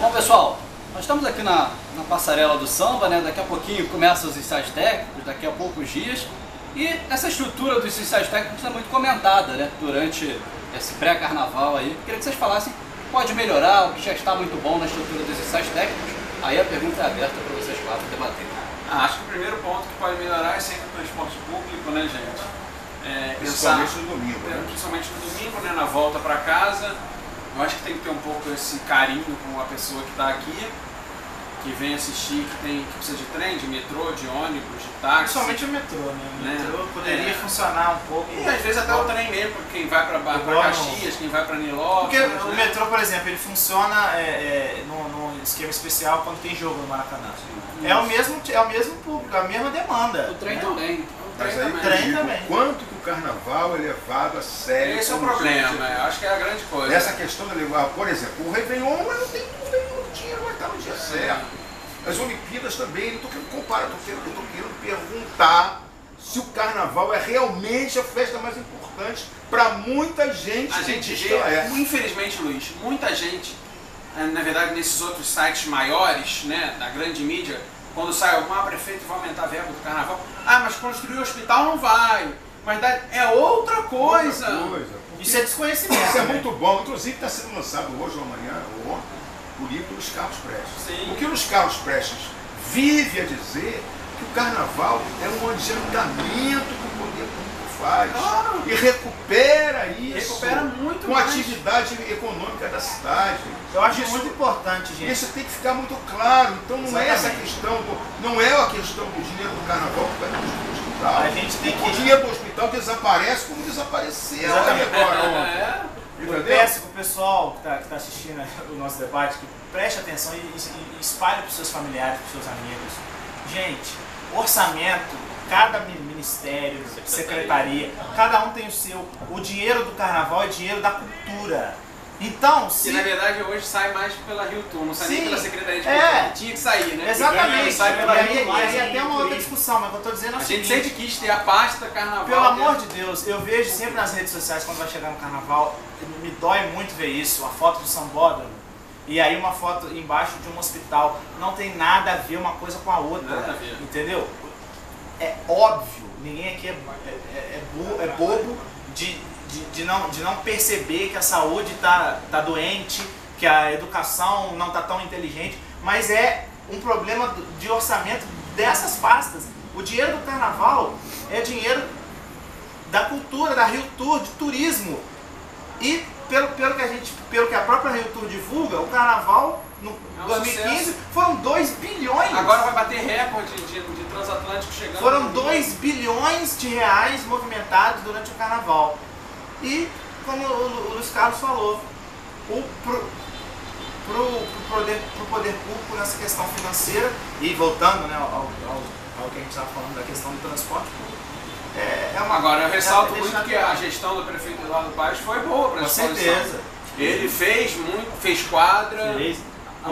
Bom, pessoal, nós estamos aqui na, na passarela do samba, né? Daqui a pouquinho começam os ensaios técnicos, daqui a poucos dias. E essa estrutura dos ensaios técnicos é muito comentada, né? Durante esse pré-carnaval aí. Queria que vocês falassem, pode melhorar, o que já está muito bom na estrutura dos ensaios técnicos. Aí a pergunta é aberta para vocês quatro debaterem. Ah, acho que o primeiro ponto que pode melhorar é sempre o transporte público, né, gente? É, pensar, Principalmente no domingo, é, né? principalmente no domingo, né, na volta para casa. Eu acho que tem que ter um pouco esse carinho com a pessoa que está aqui, que vem assistir, que, tem, que precisa de trem, de metrô, de ônibus, de táxi. Principalmente o metrô, né? O Né? metrô poderia É. funcionar um pouco. E às vezes até o trem mesmo, quem vai para Caxias, quem vai para Nilópolis. Porque o né? metrô, por exemplo, ele funciona é, é, no, no esquema especial quando tem jogo no Maracanã. É o mesmo, é o mesmo público, a mesma demanda. O trem né? também. O Mas trem aí também. digo, também. quanto que o carnaval é levado a sério. Esse é o problema, eu acho que é a grande coisa. Essa questão de levar, por exemplo, o Réveillon, eu não que o dinheiro vai estar no dia certo. As Olimpíadas também, não estou querendo comparar, estou querendo, eu tô querendo perguntar se o carnaval é realmente a festa mais importante para muita gente. A gente vê, é. infelizmente, Luiz, muita gente, na verdade, nesses outros sites maiores, né, da grande mídia, quando sai alguma prefeito vai aumentar a verba do carnaval, ah, mas construir o hospital não vai. Mas é outra coisa. Outra coisa. Isso é desconhecimento. Isso é né? muito bom. Inclusive está sendo lançado hoje ou amanhã, ou ontem, o livro dos Carlos Prestes. Sim. O que os Carlos Prestes vive a dizer que o carnaval é um adiantamento que o poder público faz. Claro. E recupera isso. Recupera muito com a atividade econômica da cidade. Eu acho Isso- muito importante, gente. Isso tem que ficar muito claro. Então não é essa Exatamente. questão, do, não é a questão do dinheiro do carnaval que vai para o hospital. A gente tem O que- dinheiro do hospital desaparece como desapareceu Exatamente. agora. ontem. É. Eu peço pro pessoal que está tá assistindo o nosso debate que preste atenção e, e, e espalhe para seus familiares, para seus amigos. Gente, orçamento, cada mi- ministério, secretaria, cada um tem o seu. O dinheiro do carnaval é dinheiro da cultura. Então, Que se. na verdade hoje sai mais pela Rio Tour, não sai nem Sim. pela Secretaria de É. Cultura, que tinha que sair, né? Exatamente. E sai E pela aí, Rio e aí até uma outra discussão, mas eu estou dizendo é o A gente seguinte. sempre quis ter a pasta carnaval. Pelo né? amor de Deus, eu vejo sempre nas redes sociais quando vai chegar no carnaval, me dói muito ver isso, uma foto do sambódromo. E aí uma foto embaixo de um hospital. Não tem nada a ver uma coisa com a outra. Nada a ver. Entendeu? É óbvio, ninguém aqui é, é, é, bo- é bobo de, de, de não, de não perceber que a saúde está tá doente, que a educação não está tão inteligente, mas é um problema de orçamento dessas pastas. O dinheiro do carnaval é dinheiro da cultura, da Rio Tour, de turismo. E pelo, pelo, que a gente, pelo que a própria Rio Tour divulga, o carnaval no É um 2015 sucesso. foram 2 bilhões. Agora vai bater recorde de, de transatlântico chegando. Foram no- 2 bilhões de reais movimentados durante o carnaval. E, como o, o Luiz Carlos falou, o, pro, pro, pro poder, pro poder público nessa questão financeira, e voltando né, ao, ao, ao que a gente estava falando da questão do transporte público, é, é uma Agora eu ressalto é muito que a gestão do prefeito Eduardo Paes foi boa para Com certeza. Ele fez muito, fez quadra. Fez.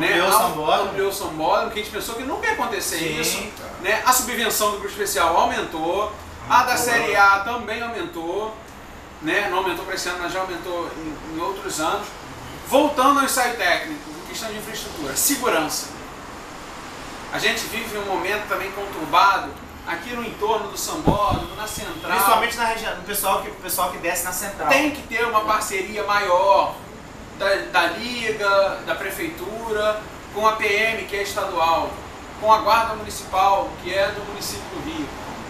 Né, Ampliou o am- sambódromo. Ampliou o sambódromo, que a gente pensou que nunca ia acontecer Sim. isso. Né? A subvenção do grupo especial aumentou. A da Série A também aumentou. Né? Não aumentou para esse ano, mas já aumentou em, em outros anos. Voltando ao ensaio técnico, questão de infraestrutura, segurança. A gente vive um momento também conturbado aqui no entorno do sambódromo, na central. Principalmente na região, no pessoal que, pessoal que desce na central. Tem que ter uma parceria maior da, da Liga, da Prefeitura, com a PM, que é estadual, com a Guarda Municipal, que é do município do Rio.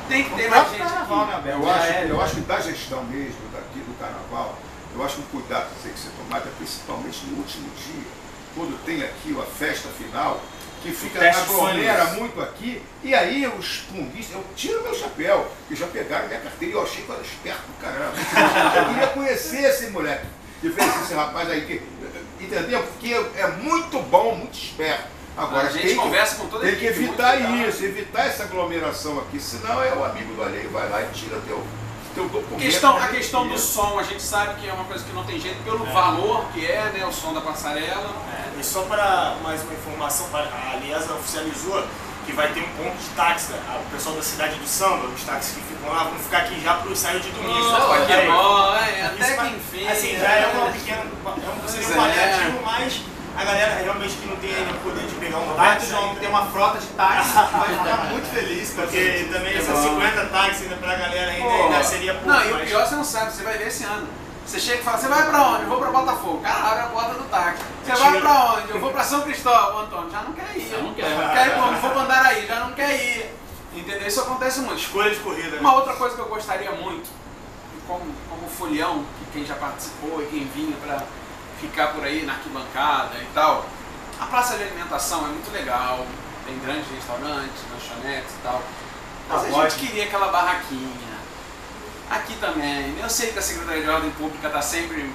Tem que O ter mais gente carnaval, aqui. né? Eu acho, é, eu acho que da gestão mesmo, daqui do carnaval, eu acho que o cuidado que tem que ser tomado é principalmente no último dia, quando tem aqui a festa final, que fica aglomera muito aqui, e aí os pumbistas, eu tiro meu chapéu, que já pegaram minha carteira e eu achei que eu era esperto do caramba. Eu queria conhecer esse moleque, fez esse rapaz aí, que, entendeu? Porque é muito bom, muito esperto. Agora, A gente tem que- conversa com toda a Tem que equipe, evitar isso, evitar essa aglomeração aqui, senão é o amigo do alheio, vai lá e tira teu, teu documento. Questão, a questão do som, a gente sabe que é uma coisa que não tem jeito pelo valor que é né, o som da passarela. É, e só para mais uma informação, para- a Aliança oficializou que vai ter um ponto de táxi. né? O pessoal da cidade do samba, os táxis que ficam lá, vão ficar aqui já para o ensaio de domingo. Opa, que Aí, bom, é, isso até vai- que enfim. Assim, já é uma pequena. É um, seria um é. paliativo, mas a galera realmente que não tem ainda o poder de pegar um táxi. João, tem uma frota de táxi, vai ficar muito feliz Porque isso. também É essas bom. 50 táxis ainda pra galera ainda, Pô, ainda seria pouco. Não, e o mas- pior você não sabe, você vai ver esse ano. Você chega e fala, você vai pra onde? Eu vou pra Botafogo. Cara, abre a porta do táxi. Você vai pra onde? Eu vou pra São Cristóvão, Antônio. Já não quer ir. Já não quer. Quer ir pra onde? Vou pra Andaraí. Já não quer ir. Entendeu? Isso acontece muito. Escolha de corrida. né? Uma outra coisa que eu gostaria muito, como, como folião, que quem já participou e quem vinha para ficar por aí na arquibancada e tal, a praça de alimentação é muito legal, tem grandes restaurantes, lanchonetes e tal. Mas a Pagode. gente queria aquela barraquinha. Aqui também. Eu sei que a Secretaria de Ordem Pública está sempre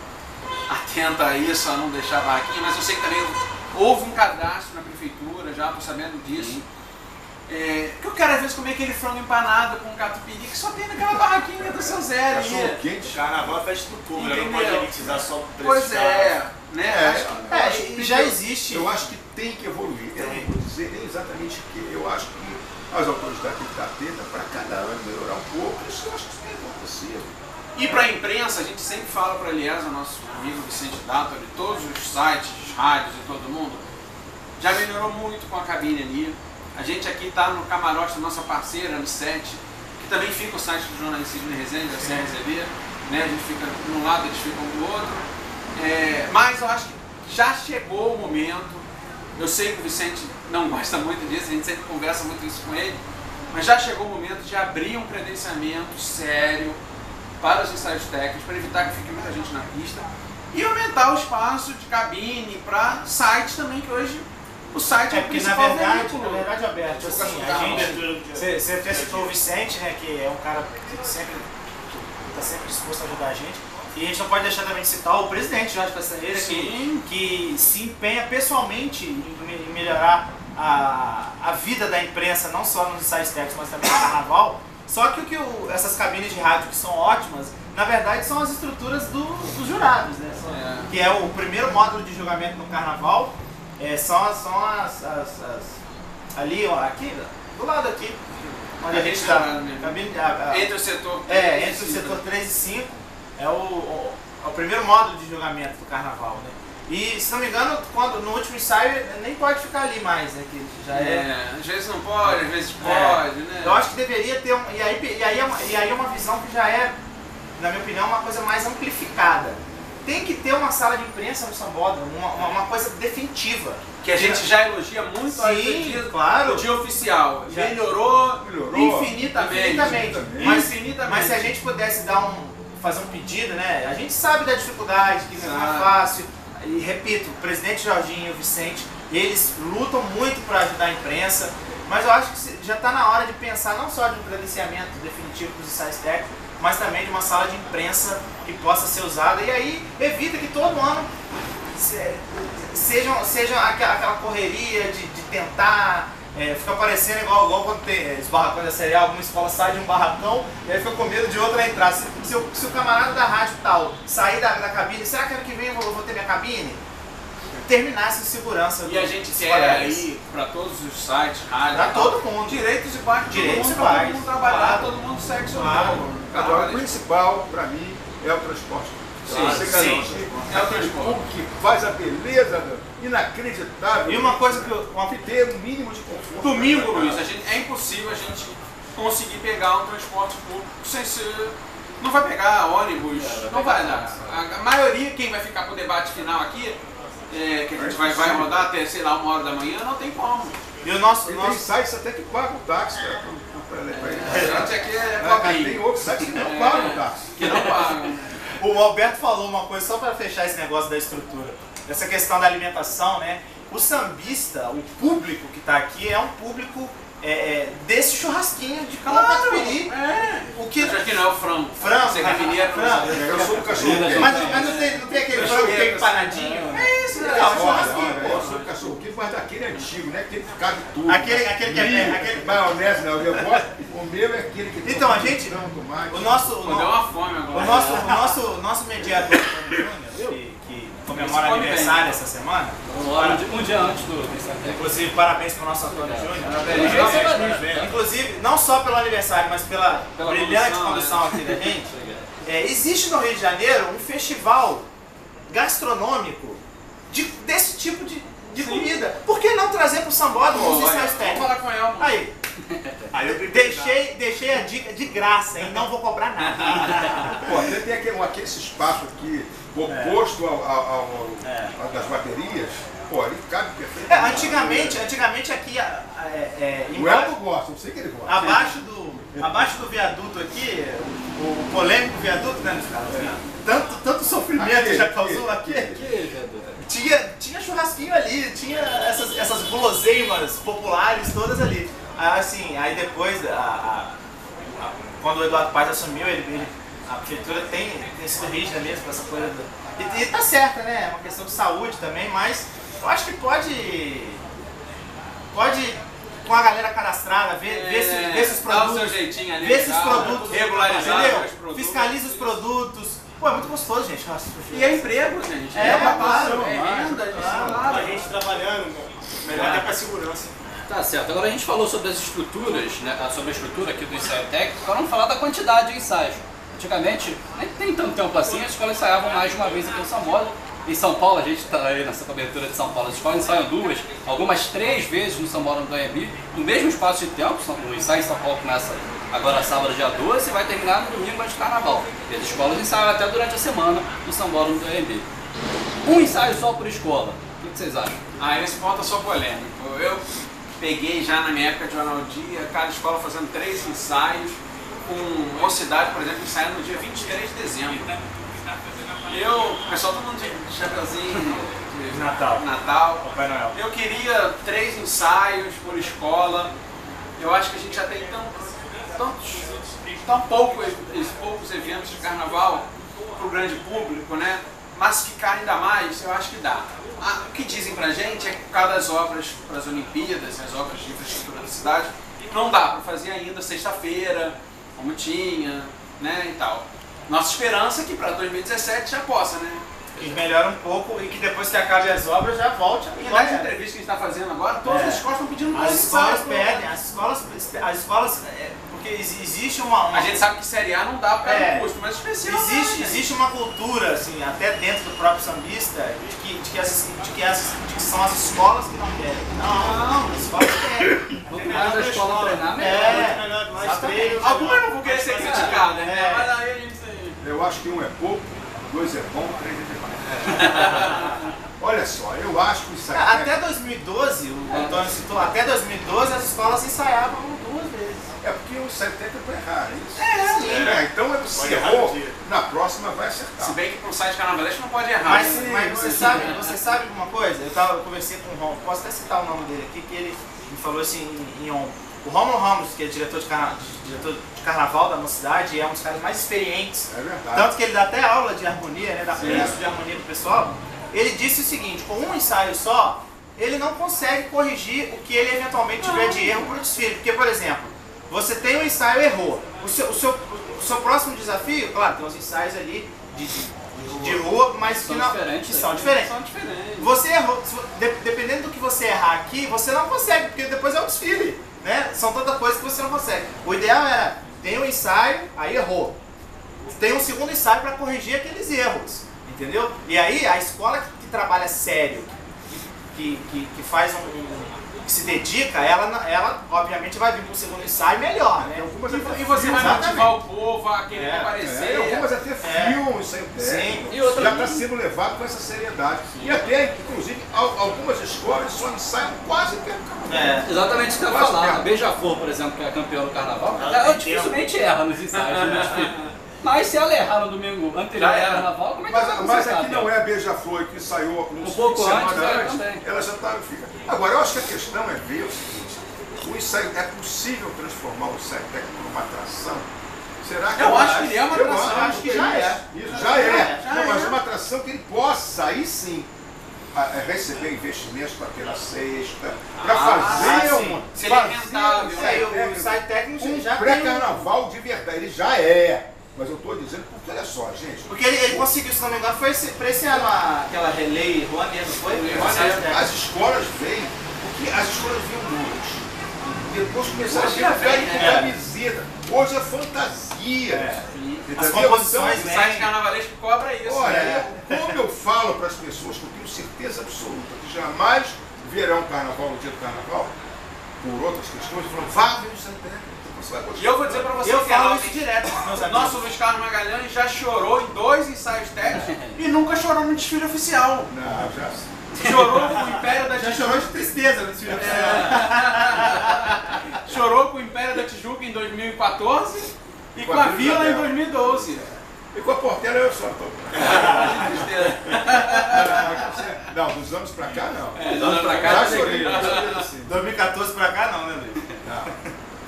atenta a isso, a não deixar a barraquinha, mas eu sei que também houve um cadastro na prefeitura, já estou sabendo disso. É, que eu quero às vezes comer aquele frango empanado com catupiry que só tem naquela barraquinha do seu Zé ali. Cachorro quente. Carnaval é festa do povo, né? não pode elitizar só o preço Pois é, né? É, Acho que- eu acho É, que e tem já existe. Eu acho que tem que evoluir. Eu não vou dizer nem exatamente o que. Eu acho que as autoridades têm que estar atentas para cada ano melhorar um pouco. Isso eu acho que é E para a imprensa, a gente sempre fala para aliás, o nosso amigo Vicente Dato, de todos os sites, rádios e todo mundo, já melhorou muito com a cabine ali. A gente aqui está no camarote da nossa parceira, no SET, que também fica o site do jornalista Sidney Rezende, da CRZB, né? A gente fica de um lado, eles ficam do outro. É, mas eu acho que já chegou o momento, eu sei que o Vicente não gosta muito disso, a gente sempre conversa muito isso com ele, mas já chegou o momento de abrir um credenciamento sério para os ensaios técnicos, para evitar que fique muita gente na pista, e aumentar o espaço de cabine para sites também, que hoje o site é, É o porque na principal verdade, veículo. na verdade, Alberto, assim, a gente, você, você até citou o Vicente, né, que é um cara que sempre está sempre disposto a ajudar a gente. E a gente não pode deixar também de citar o presidente Jorge Castanheira, que, que se empenha pessoalmente em, me- em melhorar a, a vida da imprensa, não só nos ensaios técnicos, mas também no carnaval. Só que o que o- essas cabines de rádio que são ótimas, na verdade são as estruturas do- dos jurados, né? São- É. Que é o primeiro módulo de julgamento no carnaval, é, são, as, são as, as- as- ali, ó, aqui, do lado aqui, onde a gente está. jurado mesmo. Cabine, a- a- Entre o setor é, entre o setor 3 e 5 é o, o, é o primeiro módulo de julgamento do carnaval, né? E se não me engano, quando, no último ensaio nem pode ficar ali mais, né? Que já é. É, às vezes não pode, às vezes É. pode, né? Eu acho que deveria ter um. E aí, e, aí é uma, e aí é uma visão que já é, na minha opinião, uma coisa mais amplificada. Tem que ter uma sala de imprensa no Sambódromo, uma, uma, uma coisa definitiva. Que a gente já elogia muito Sim, dia, claro. dia oficial. Já- Melhorou, Melhorou. infinitamente. Infinitamente. Mas, Infinitamente. mas se a gente pudesse dar um, fazer um pedido, né? A gente sabe da dificuldade, que não é fácil. E repito, o presidente Jorginho e o Vicente, eles lutam muito para ajudar a imprensa, mas eu acho que já está na hora de pensar não só de um credenciamento definitivo para os ensaios técnicos, mas também de uma sala de imprensa que possa ser usada. E aí evita que todo ano se- sejam, sejam aquela, aquela correria de, de tentar. É, fica parecendo igual, igual quando tem é, os barracões da série A, alguma escola sai de um barracão e aí fica com medo de outra entrar. Se, se o, se o camarada da rádio tal sair da, da cabine, será que ano que vem eu vou, eu vou ter minha cabine? Terminar essa insegurança. E a gente quer aí, para todos os sites, rádio, Pra e tal, todo mundo. direitos iguais para todo Direitos mundo, pra todo mundo trabalhar, claro. todo mundo segue seu Claro. Agora, o principal, para mim, é o transporte. Sim, sim. É o transporte. povo que faz a beleza do- inacreditável. E uma coisa que eu, uma, que ter um mínimo de conforto. Domingo, Luiz, a gente, é impossível a gente conseguir pegar um transporte público sem ser. Não vai pegar ônibus, não vai dar. A, maioria, quem vai ficar pro debate final aqui, é, que a gente vai, vai rodar até, sei lá, uma hora da manhã, não tem como. e o nosso, E o tem nosso sites até que pagam táxi levar ele. A gente aqui é pobrinho, Tem outros sites que não É. pagam táxi. que não pagam. O Alberto falou uma coisa só para fechar esse negócio da estrutura. Essa questão da alimentação, né? O sambista, o público que está aqui é um público é, é, desse churrasquinho de Calapatpiri. É. O que Mas aqui não é o frango. Frango, Você que é mineiro, não frango. Eu sou um cachorro quente. mas, mas não, tem, não tem aquele frango que é empanadinho? É isso, né? Não, é Olha, churrasquinho, olha, eu sou um cachorro quente, mas daquele antigo, né? Aquele que cabe tudo. Aquele, aquele que é. Aquele, Maionese, não. Eu gosto, o meu é aquele que Então, a tem gente- tomate. o nosso. O deu no- uma fome agora. O nosso, o nosso, o nosso mediador, Júnior, que, que comemora aniversário bem. essa semana, Um dia, um dia antes do inclusive parabéns para o nosso Antônio Júnior. Parabéns. Inclusive, não só pelo aniversário, mas pela, Pela brilhante condução, condução né? aqui da gente, é, existe no Rio de Janeiro um festival gastronômico de, desse tipo de, de comida. Por que não trazer para o Sambódromo os Vamos falar com ela. Aí, Aí deixei, deixei a dica de graça, hein? Não vou cobrar nada. Pô, até tem aquele, aquele esse espaço aqui oposto ao, ao, ao- É. das baterias. Pô, ali cabe. É, antigamente, antigamente aqui, é, é, O Elton gosta, não sei que ele gosta. abaixo do, abaixo do viaduto aqui, o, o polêmico viaduto, né, meus caras? Tanto, tanto sofrimento Aquele, já causou aqui. Tinha, tinha churrasquinho ali, tinha essas, essas guloseimas populares todas ali. Aí, Assim, aí depois, a- a- a- quando o Eduardo Paz assumiu, ele, ele- a prefeitura tem, tem sido rígida mesmo com essa coisa. do- e, e tá certa, né? É uma questão de saúde também, mas eu acho que pode. Pode, com a galera cadastrada, ver, ver, se, ver esses Dá o seu produtos. jeitinho ali. Ver esses legal, produtos. Regularizar entendeu? os produtos. Fiscaliza os produtos. Pô, é muito gostoso, gente. Nossa, E é emprego, gente. É, uma claro, é renda, é claro. a gente trabalhando, né? melhor até pra segurança. Tá certo. Agora a gente falou sobre as estruturas, né, sobre a estrutura aqui do ensaio técnico, agora vamos falar da quantidade de ensaios. Antigamente, nem tem tanto tempo assim, as escolas ensaiavam mais de uma vez aqui em Paulo. Em São Paulo, a gente está aí nessa cobertura de São Paulo, as escolas ensaiam duas, algumas três vezes no São Paulo do AMB, no mesmo espaço de tempo, o ensaio em São Paulo começa agora sábado dia 12 e vai terminar no domingo antes do carnaval. E as escolas ensaiam até durante a semana no Paulo do AMB. Um ensaio só por escola, o que vocês acham? Ah, nesse ponto eu sou polêmico. Eu, peguei já na minha época de jornal dia, cada escola fazendo três ensaios, com Mocidade, por exemplo, ensaiando no dia 23 de dezembro. Eu, o pessoal todo mundo de chapeuzinho, de Natal. Natal. Papai Noel. Eu queria três ensaios por escola. Eu acho que a gente já tem tão, tantos, tão pouco, poucos eventos de carnaval para o grande público, né? Massificar ainda mais, eu acho que dá. Ah, o que dizem pra gente é que por causa das obras para as Olimpíadas, as obras de infraestrutura da cidade, não dá para fazer ainda sexta-feira, como tinha, né, e tal. Nossa esperança é que para 2017 já possa, né? Que melhora um pouco e que depois que acabe as obras já volte a E nas entrevistas que a gente está fazendo agora, todas É. as escolas estão pedindo mais As escolas pô. pedem, as escolas, as escolas, é, porque exi- existe uma, uma A gente sabe que Série A não dá causa É. custo, mas especial dá, Existe, existe uma cultura, assim, até dentro do próprio sambista, de que, de que, as, de que, as, de que são as escolas que não querem. Não, as escolas querem. Quanto mais a escola treinar, melhor. É, mais treinos. Algumas não vão querer ser criticadas, né? É. Mas aí a gente... Eu acho que um é pouco, dois é bom, três é demais. Olha só, eu acho que isso aqui. Ah, Até 2012, o Antônio citou, até 2012 as escolas ensaiavam. É porque o ensaio técnico é errar, é isso? Sim. É, então é você errar errou, na próxima vai acertar. Se bem que para um site carnavalesco não pode errar. Mas, né? mas você, sabe, você sabe uma coisa? Eu, tava, eu conversei com o Romulo, posso até citar o nome dele aqui, que ele me falou assim em, em on. O Romulo Ramos, que é diretor de, carna, diretor de carnaval da nossa cidade, é um dos caras mais experientes É verdade. Tanto que ele dá até aula de harmonia, né? Dá curso de harmonia pro pessoal. Ele disse o seguinte, com um ensaio só, ele não consegue corrigir o que ele eventualmente tiver de erro pro desfile. Porque, por exemplo, você tem um ensaio errou. O seu, o seu, o seu próximo desafio, claro, tem os ensaios ali de, de, de rua, mas São que, não, diferentes, que né? são diferentes. São diferentes. Você errou, dependendo do que você errar aqui, você não consegue, porque depois é o desfile, né? São tantas coisas que você não consegue. O ideal era, tem um ensaio, aí errou. Tem um segundo ensaio para corrigir aqueles erros, entendeu? E aí a escola que, que trabalha sério, que, que, que faz um, um- se dedica, ela, ela obviamente vai vir com o segundo ensaio melhor, né? E, e você vai Exatamente. motivar o povo a querer É, aparecer. É, algumas até filmam o ensaio Sim. E outra- Já está sendo levado com essa seriedade. E até, inclusive, al- algumas escolas só ensaiam quase que É. Exatamente isso que eu ia falar. Beija-Flor, por exemplo, que é campeã do carnaval, Ela dificilmente erra nos ensaios. Mas se ela errar no domingo anterior Já ao era. carnaval, como é que ela Mas, vai mas aqui não é a Beija-Flor que ensaiou no Um pouco antes, é, antes, também. ela já tá, fica. Agora, eu acho que a questão é ver o seguinte: o ensaio é possível transformar o ensaio técnico numa atração? Será que Eu acho que ele é uma eu atração, acho, acho que já é. Isso, já é. Já não, mas é. uma atração que ele possa, aí sim, a- a receber investimentos para ter a sexta, para Ah, fazer sim. uma. Se ele é fazer rentável, um o técnico. ensaio técnico Um já tem um- pré-carnaval de verdade, ele já é. Mas eu estou dizendo porque, olha só, gente, Porque ele, ele conseguiu, se não me engano, foi esse, pra esse ano a- aquela relay Rouanet, não foi? Relay Rouanet. né? as escolas veem, porque as escolas viam números. Depois começaram a o velho com né? camiseta. Hoje é fantasia. É. As composições, O né? site carnavalesco cobra isso. Olha, né? eu- como eu falo para as pessoas que eu tenho certeza absoluta que jamais verão carnaval no dia do carnaval, por outras questões, eu falo, vá ver o Santo Você vai gostar. E eu vou dizer pra você Eu que falo isso direto com. Nosso Luiz Carlos Magalhães já chorou em dois ensaios técnicos e nunca chorou no desfile oficial. Não, já Chorou com o Império da Já Tijuca. chorou de tristeza no desfile Chorou com o Império da Tijuca em 2014 e com a Vila em 2012. E com a Portela eu só tô. Não, dos anos pra cá não. Dos anos pra cá, Já chorei, legal. já chorei assim. 2014 pra cá não, né, Luiz?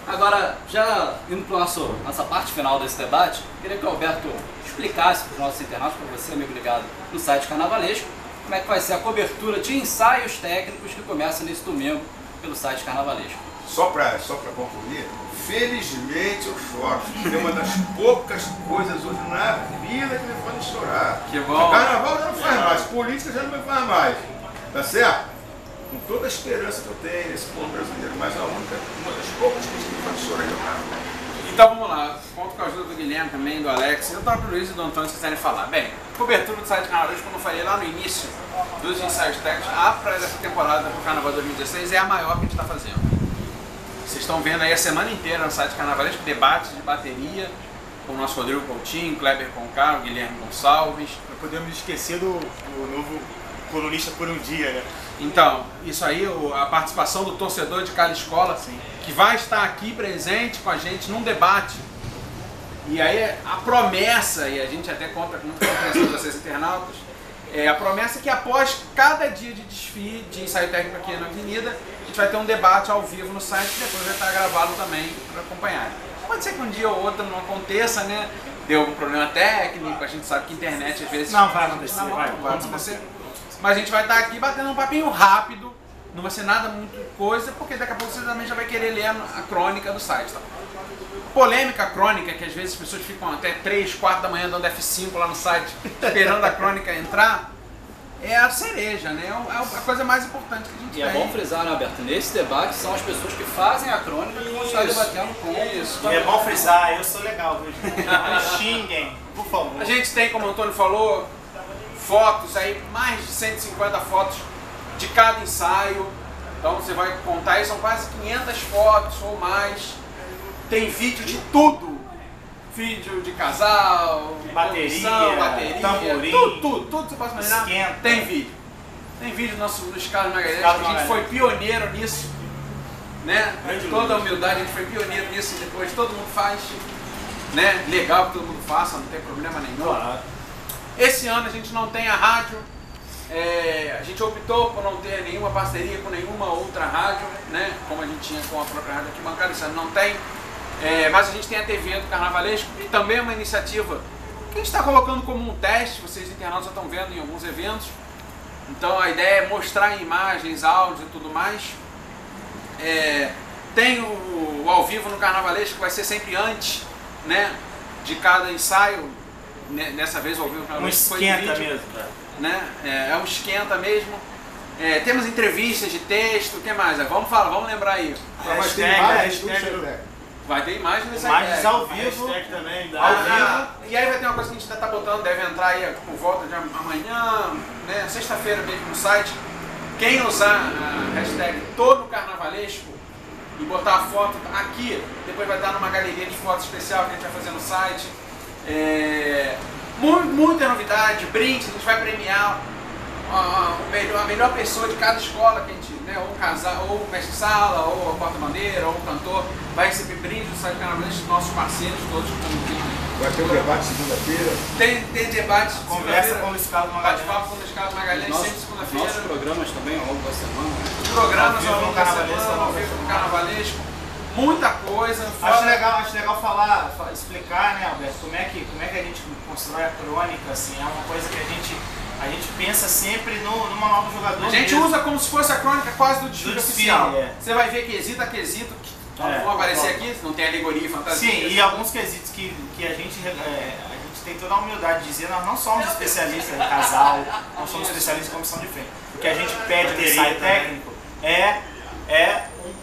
Agora, já indo para nossa parte final desse debate, queria que o Alberto explicasse para os nossos internautas, para você, amigo ligado no site Carnavalesco, como é que vai ser a cobertura de ensaios técnicos que começa nesse domingo pelo site Carnavalesco. Só para só pra concluir, felizmente eu choro. É uma das poucas coisas hoje na vida que me fazem chorar. Que bom. O carnaval já não faz mais, política já não me faz mais. Tá certo? Com toda a esperança que eu tenho nesse povo brasileiro, mas a única, uma das poucas coisas que me fazem chorar é. Então vamos lá, conto com a ajuda do Guilherme também, do Alex e do próprio Luiz e do Antônio se quiserem falar. Bem, cobertura do site Carnavalesco, como eu falei lá no início dos ensaios técnicos, a para essa temporada do Carnaval 2016 é a maior que a gente está fazendo. Vocês estão vendo aí a semana inteira no site Carnavalesco, debates de bateria com o nosso Rodrigo Coutinho, Kleber Concar, o Guilherme Gonçalves. Não podemos esquecer do, do novo colunista por um dia, né? Então, isso aí, a participação do torcedor de cada escola, que vai estar aqui presente com a gente num debate. E aí a promessa, e a gente até conta com a compreensão de vocês internautas, é a promessa é que após cada dia de desfile, de ensaio técnico aqui na Avenida, a gente vai ter um debate ao vivo no site que depois vai estar gravado também para acompanhar. Pode ser que um dia ou outro não aconteça, né? Deu algum problema técnico, a gente sabe que internet às vezes. Não vai acontecer, Não, vai, não vai acontecer. Mas a gente vai estar aqui batendo um papinho rápido, não vai ser nada muito coisa, porque daqui a pouco você também já vai querer ler a crônica do site. Tá? Polêmica crônica, que às vezes as pessoas ficam até 3, 4 da manhã dando F5 lá no site, esperando a crônica entrar, é a cereja, né? É a coisa mais importante que a gente E é tem. bom frisar, né, Alberto? Nesse debate são as pessoas que fazem a crônica que vão estar Isso. debatendo com Isso. E é bom frisar, eu sou legal, viu, xinguem, por favor. A gente tem, como o Antônio falou, fotos aí, mais de 150 fotos de cada ensaio. Então você vai contar aí, são quase 500 fotos ou mais. Tem vídeo de tudo. Vídeo de casal, Bateria, produção, bateria, tamborim, tudo, tudo, tudo você possa imaginar. esquenta. Tem vídeo. Tem vídeo do nosso Luiz Carlos Magalhães, Carlos que a gente foi pioneiro nisso. Né? Grande Toda a humildade, a gente foi pioneiro nisso e depois todo mundo faz. Né? Legal que todo mundo faça, não tem problema nenhum. Esse ano a gente não tem a rádio. é, a gente optou por não ter nenhuma parceria com nenhuma outra rádio, né? Como a gente tinha com a própria rádio aqui bancada, esse ano não tem. É, mas a gente tem a TV do Carnavalesco, que também é uma iniciativa que a gente está colocando como um teste, vocês internautas já estão vendo em alguns eventos. Então a ideia é mostrar imagens, áudios e tudo mais. É, tem o, o ao vivo no Carnavalesco, que vai ser sempre antes né, de cada ensaio. Ne- Nessa vez ao vivo Um esquenta vídeo mesmo. né? É, é um esquenta mesmo. É, temos entrevistas de texto, o que mais? É, Vamos falar, vamos lembrar aí. Tem Hashtag, imagens. Vai ter imagens nesse Imagens ao vivo. Também dá. Ao vivo. E aí vai ter uma coisa que a gente ainda tá botando, deve entrar aí por volta de amanhã, né? Sexta-feira mesmo no site. Quem usar a hashtag todo carnavalesco e botar a foto aqui, depois vai estar numa galeria de fotos especial que a gente vai fazer no site. É, mu- muita novidade, brindes, a gente vai premiar a, a melhor pessoa de cada escola que a gente, né, ou o casal, ou o mestre sala, ou a porta-bandeira, ou o cantor, vai receber brindes do site dos nossos parceiros, todos tem. Vai ter um debate segunda-feira. Tem, tem debate, Conversa com o Luiz Carlos Magalhães. bate-papo com o Luiz Carlos Magalhães, Nossos, sempre nossos segunda-feira. programas também ao longo da semana. né? Programas Ao longo da semana, ao vivo no Carnavalesco. Muita coisa. Acho fora- legal, acho legal falar, fa- explicar, né, Alberto, como é, que, como é que a gente constrói a crônica, assim, é uma coisa que a gente, a gente pensa sempre no, no manual do jogador. A gente mesmo. usa como se fosse a crônica quase do desfile oficial. é. Você vai ver quesito a quesito, que É. vão aparecer aqui, não tem alegoria e fantasia. Sim, e alguns quesitos que, que a gente é, a gente tem toda a humildade de dizer, nós não somos especialistas em casal, não somos especialistas em comissão de frente. O que a gente pede no ensaio técnico é, é um,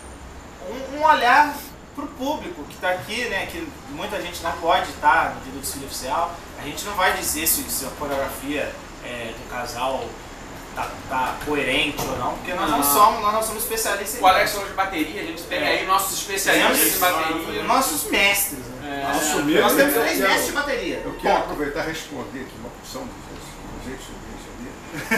um, um olhar para o público que está aqui, né, que muita gente não pode estar no dia do desfile oficial. A gente não vai dizer se, se a coreografia é, do casal tá, tá coerente ou não, porque nós não Não. somos, nós não somos especialistas em O Alex falou de bateria, a gente tem É. aí nossos especialistas em bateria. nossos mestres. Né? É. Assumir. Nós temos três mestres de bateria. Eu quero aproveitar e responder aqui uma porção de gente sobre isso ali.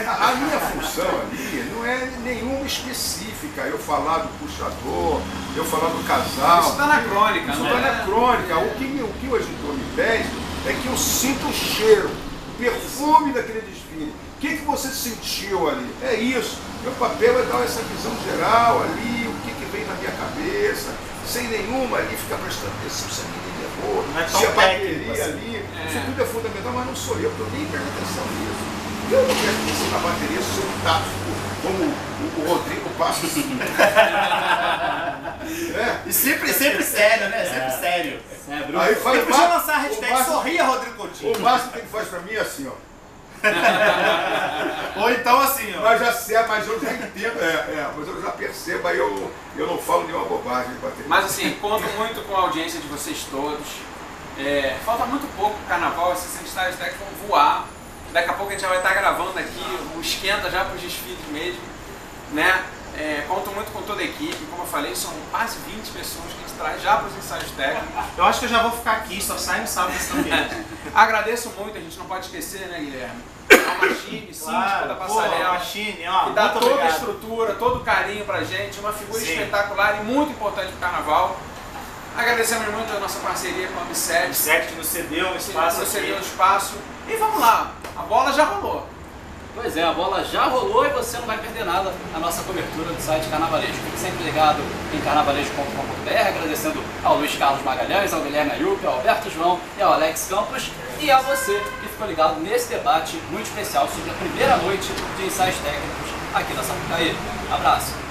A, minha função ali não é nenhuma específica. Eu falar do puxador, eu falar do casal. Isso está na crônica, Isso né? está na crônica. O que, o que o editor me pede é que eu sinta o cheiro, o perfume daquele desfile. O que, que você sentiu ali? É isso. Meu papel é dar essa visão geral ali, o que, que vem na minha cabeça, sem nenhuma ali ficar prestando atenção se a menina é boa, Não é se a técnico bateria assim. ali. Isso tudo é fundamental, mas não sou eu, porque eu nem presto atenção nisso. Eu não presto atenção na bateria, sou um tático, como o, o Rodrigo passa. é. E sempre, sempre sério, né? Sempre sério. É, Bruno. Aí faz podia o lançar a hashtag Márcio- Sorria Rodrigo Coutinho. O máximo que ele faz pra mim é assim, ó. Ou então assim, ó. Mas já sei, mas eu já entendo, é, é, mas eu já percebo, aí eu, eu não falo nenhuma bobagem de bateria. Mas assim, conto muito com a audiência de vocês todos. É, falta muito pouco pro carnaval, esses estágios até que vão voar. Daqui a pouco a gente já vai estar gravando aqui o esquenta já para os desfiles mesmo. Né? É, conto muito com toda a equipe, como eu falei, são quase 20 pessoas que a gente traz já para os ensaios técnicos. Eu acho que eu já vou ficar aqui, só sai no sábado esse ambiente. Agradeço muito, a gente não pode esquecer, né, Guilherme? É Machine, síndico Claro, da pô, passarela. Machine, ó, que dá toda a obrigado. estrutura, todo o carinho pra gente, uma figura Sim. espetacular e muito importante pro carnaval. Agradecemos muito a nossa parceria com a O set que nos cedeu um espaço você deu aqui. espaço. E vamos lá, a bola já rolou. Pois é, a bola já rolou e você não vai perder nada na nossa cobertura do site Carnavalesco. Fique sempre ligado em carnavalesco.com.br, agradecendo ao Luiz Carlos Magalhães, ao Guilherme Ayup, ao Alberto João e ao Alex Campos e a você que ficou ligado nesse debate muito especial sobre a primeira noite de ensaios técnicos aqui na Sapucaí. Abraço!